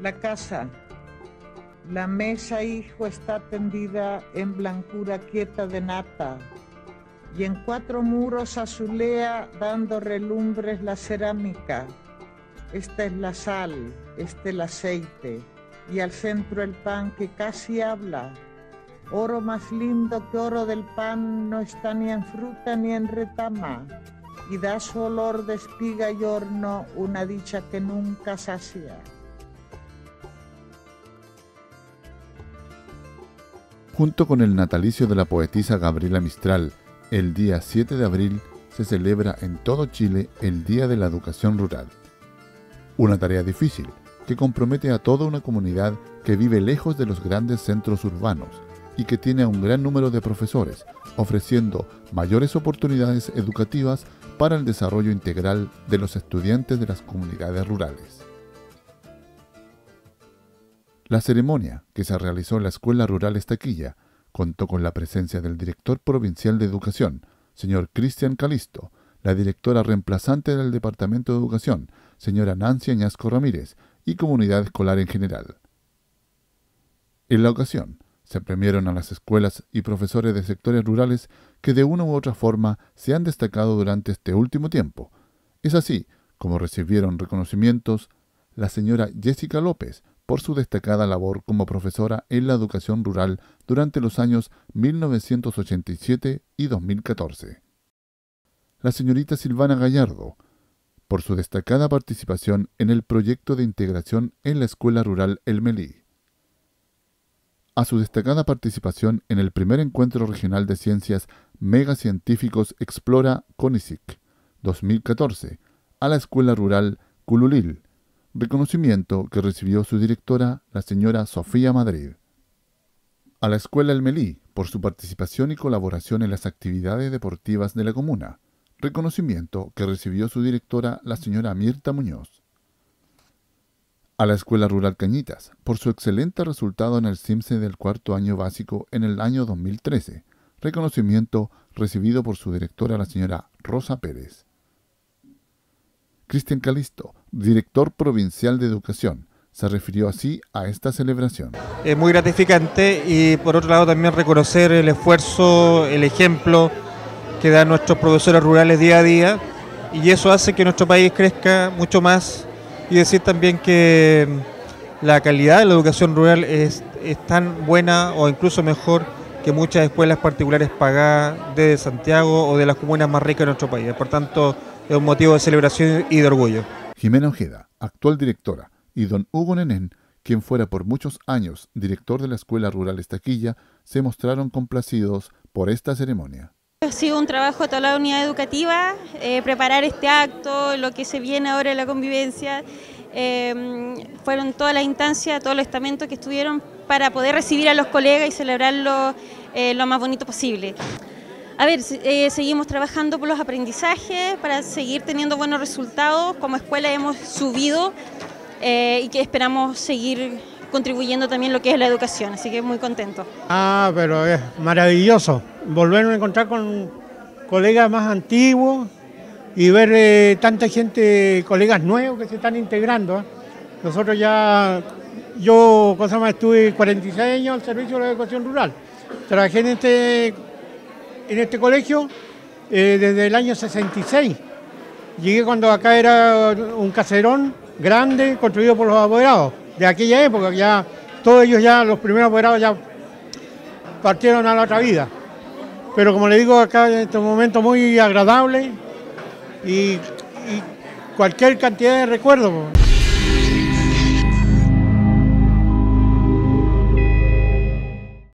La casa. La mesa, hijo, está tendida en blancura quieta de nata, y en cuatro muros azulea dando relumbres la cerámica. Esta es la sal, este el aceite, y al centro el pan que casi habla. Oro más lindo que oro del pan no está ni en fruta ni en retama, y da su olor de espiga y horno una dicha que nunca sacia. Junto con el natalicio de la poetisa Gabriela Mistral, el día 7 de abril se celebra en todo Chile el Día de la Educación Rural. Una tarea difícil que compromete a toda una comunidad que vive lejos de los grandes centros urbanos y que tiene a un gran número de profesores, ofreciendo mayores oportunidades educativas para el desarrollo integral de los estudiantes de las comunidades rurales. La ceremonia, que se realizó en la Escuela Rural Estaquilla, contó con la presencia del director provincial de Educación, señor Cristian Calisto, la directora reemplazante del Departamento de Educación, señora Nancy Añasco Ramírez, y comunidad escolar en general. En la ocasión, se premiaron a las escuelas y profesores de sectores rurales que de una u otra forma se han destacado durante este último tiempo. Es así como recibieron reconocimientos la señora Jessica López, por su destacada labor como profesora en la educación rural durante los años 1987 y 2014. La señorita Silvana Gallardo, por su destacada participación en el proyecto de integración en la Escuela Rural El Melí. A su destacada participación en el primer encuentro regional de ciencias Megacientíficos Explora CONICIC 2014, a la Escuela Rural Cululil, reconocimiento que recibió su directora, la señora Sofía Madrid. A la Escuela El Melí, por su participación y colaboración en las actividades deportivas de la comuna, reconocimiento que recibió su directora, la señora Mirta Muñoz. A la Escuela Rural Cañitas, por su excelente resultado en el CIMSE del cuarto año básico en el año 2013, reconocimiento recibido por su directora, la señora Rosa Pérez. Cristian Calisto, director provincial de Educación, se refirió así a esta celebración. Es muy gratificante y por otro lado también reconocer el esfuerzo, el ejemplo que dan nuestros profesores rurales día a día y eso hace que nuestro país crezca mucho más y decir también que la calidad de la educación rural es, es tan buena o incluso mejor que muchas escuelas particulares pagadas de Santiago o de las comunas más ricas de nuestro país. Por tanto, es un motivo de celebración y de orgullo. Jimena Ojeda, actual directora, y don Hugo Nenén, quien fuera por muchos años director de la Escuela Rural Estaquilla, se mostraron complacidos por esta ceremonia. Ha sido un trabajo de toda la unidad educativa, eh, preparar este acto, lo que se viene ahora en la convivencia. Eh, fueron todas las instancias, todos los estamentos que estuvieron para poder recibir a los colegas y celebrarlo eh, lo más bonito posible. A ver, eh, seguimos trabajando por los aprendizajes para seguir teniendo buenos resultados. Como escuela hemos subido eh, y que esperamos seguir contribuyendo también lo que es la educación, así que muy contento. Ah, pero es maravilloso volvernos a encontrar con colegas más antiguos y ver eh, tanta gente, colegas nuevos que se están integrando. Nosotros ya, yo, cosa más, estuve 46 años al servicio de la educación rural. Trabajé en este en este colegio eh, desde el año 66. Llegué cuando acá era un caserón grande construido por los apoderados de aquella época, ya todos ellos ya, los primeros apoderados ya partieron a la otra vida. Pero como le digo, acá en este momento muy agradable y, y cualquier cantidad de recuerdos.